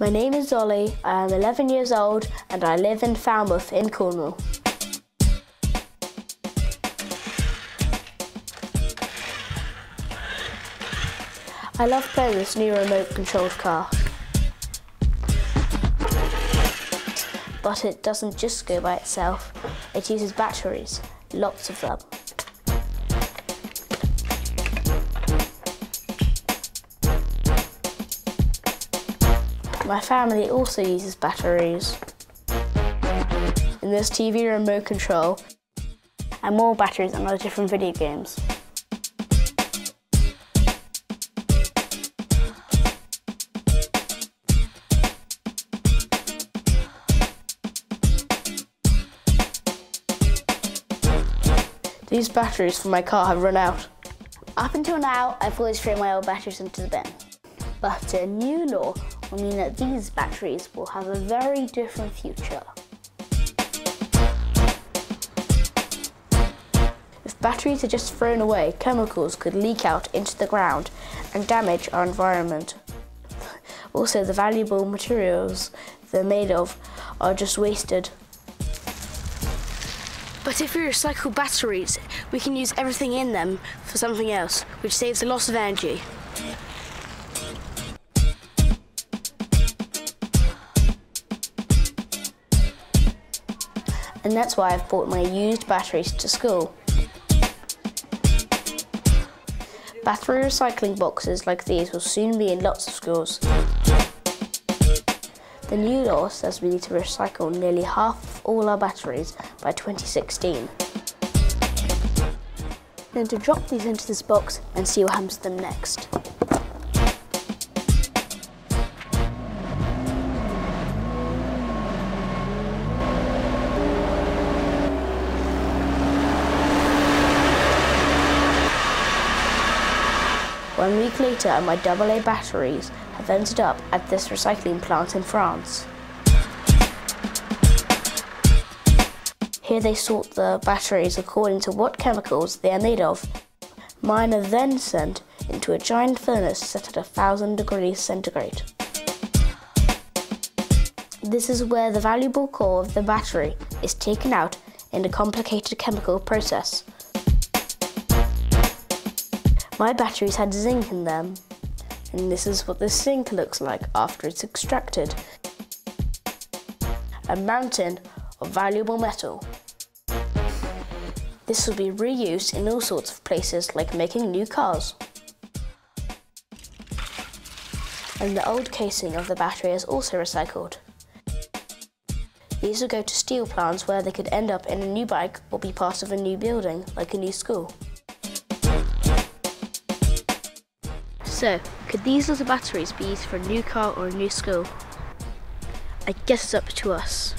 My name is Dolly, I am 11 years old and I live in Falmouth in Cornwall. I love playing this new remote controlled car. But it doesn't just go by itself, it uses batteries, lots of them. My family also uses batteries. In this TV remote control, and more batteries and other different video games. These batteries for my car have run out. Up until now, I've always thrown my old batteries into the bin. But a new law will mean that these batteries will have a very different future. If batteries are just thrown away, chemicals could leak out into the ground and damage our environment. Also, the valuable materials they're made of are just wasted. But if we recycle batteries, we can use everything in them for something else, which saves a lot of energy. And that's why I've brought my used batteries to school. Battery recycling boxes like these will soon be in lots of schools. The new law says we need to recycle nearly half of all our batteries by 2016. Then to drop these into this box and see what happens to them next. One week later, my AA batteries have ended up at this recycling plant in France. Here they sort the batteries according to what chemicals they are made of. Mine are then sent into a giant furnace set at 1000 degrees centigrade. This is where the valuable core of the battery is taken out in a complicated chemical process. My batteries had zinc in them, and this is what the zinc looks like after it's extracted. A mountain of valuable metal. This will be reused in all sorts of places like making new cars. And the old casing of the battery is also recycled. These will go to steel plants where they could end up in a new bike or be part of a new building, like a new school. So, could these little batteries be used for a new car or a new school? I guess it's up to us.